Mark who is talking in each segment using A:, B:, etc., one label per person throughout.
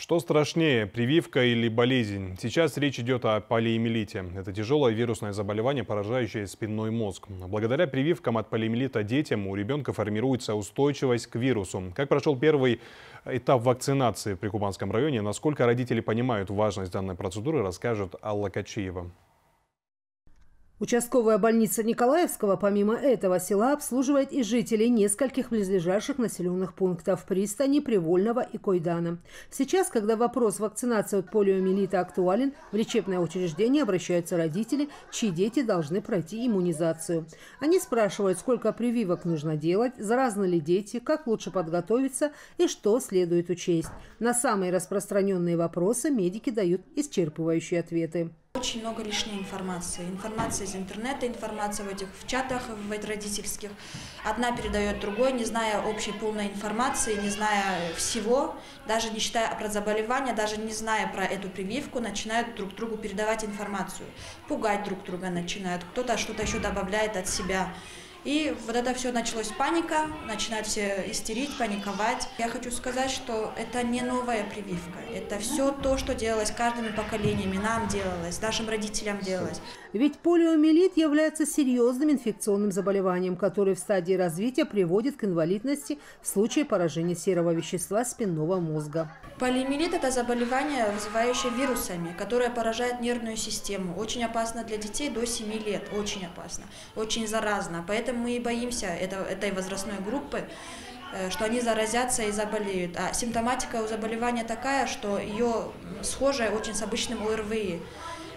A: Что страшнее, прививка или болезнь? Сейчас речь идет о полиэмилите. Это тяжелое вирусное заболевание, поражающее спинной мозг. Благодаря прививкам от полиэмилита детям у ребенка формируется устойчивость к вирусу. Как прошел первый этап вакцинации в Прикубанском районе, насколько родители понимают важность данной процедуры, расскажет Алла Качиева.
B: Участковая больница Николаевского, помимо этого села, обслуживает и жителей нескольких близлежащих населенных пунктов – Пристани, Привольного и Койдана. Сейчас, когда вопрос вакцинации от полиомиелита актуален, в лечебное учреждение обращаются родители, чьи дети должны пройти иммунизацию. Они спрашивают, сколько прививок нужно делать, заразны ли дети, как лучше подготовиться и что следует учесть. На самые распространенные вопросы медики дают исчерпывающие ответы.
C: Очень много лишней информации. Информация из интернета, информация в этих в чатах в родительских. Одна передает другой, не зная общей полной информации, не зная всего, даже не считая про заболевания, даже не зная про эту прививку, начинают друг другу передавать информацию. Пугать друг друга начинают, кто-то что-то еще добавляет от себя. И вот это все началось паника, начинают все истерить, паниковать. Я хочу сказать, что это не новая прививка. Это все то, что делалось каждыми поколениями, нам делалось, нашим родителям делалось.
B: Ведь полиомиелит является серьезным инфекционным заболеванием, которое в стадии развития приводит к инвалидности в случае поражения серого вещества спинного мозга.
C: Полиомиелит – это заболевание, вызывающее вирусами, которое поражает нервную систему. Очень опасно для детей до 7 лет, очень опасно, очень заразно. Поэтому Поэтому мы и боимся этой возрастной группы, э, что они заразятся и заболеют. А симптоматика у заболевания такая, что ее схожая очень с обычным ОРВИ.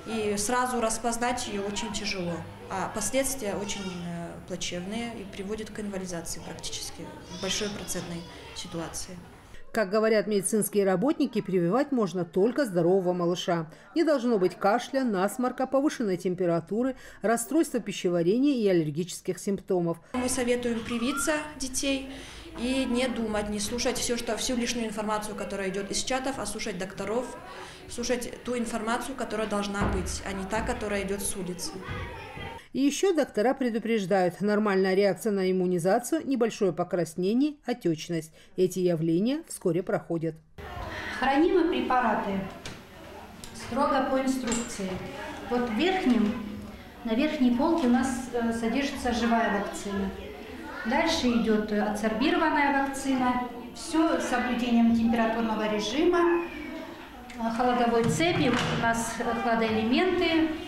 C: И сразу распознать ее очень тяжело. А последствия очень э, плачевные и приводят к инвалидизации практически в большой процентной ситуации.
B: Как говорят медицинские работники, прививать можно только здорового малыша. Не должно быть кашля, насморка, повышенной температуры, расстройства пищеварения и аллергических симптомов.
C: Мы советуем привиться детей и не думать, не слушать все, что, всю лишнюю информацию, которая идет из чатов, а слушать докторов, слушать ту информацию, которая должна быть, а не та, которая идет с улицы.
B: И еще доктора предупреждают, нормальная реакция на иммунизацию, небольшое покраснение, отечность. Эти явления вскоре проходят.
D: Хранимые препараты строго по инструкции. Вот в верхнем, на верхней полке у нас э, содержится живая вакцина. Дальше идет адсорбированная вакцина. Все с соблюдением температурного режима, холодовой цепи. У нас хладоэлементы есть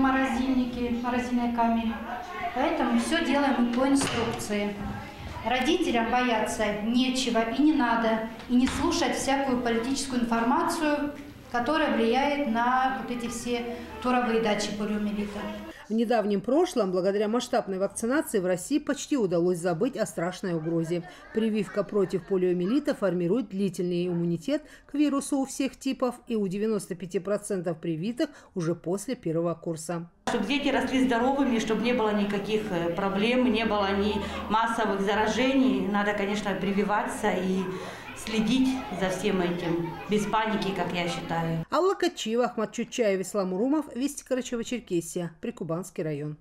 D: в морозильнике, в морозильной камере. Поэтому все делаем по инструкции. Родителям бояться нечего и не надо, и не слушать всякую политическую информацию, которая влияет на вот эти все туровые дачи полиомиелита.
B: В недавнем прошлом, благодаря масштабной вакцинации, в России почти удалось забыть о страшной угрозе. Прививка против полиомиелита формирует длительный иммунитет к вирусу у всех типов и у 95% привитых уже после первого курса.
E: Чтобы дети росли здоровыми, чтобы не было никаких э, проблем, не было ни массовых заражений, надо, конечно, прививаться и следить за всем этим, без паники, как я считаю.
B: Алла Качива, Ахмад Чучаев, Ислам Урумов, Вести Карачева, Черкесия, Прикубанский район.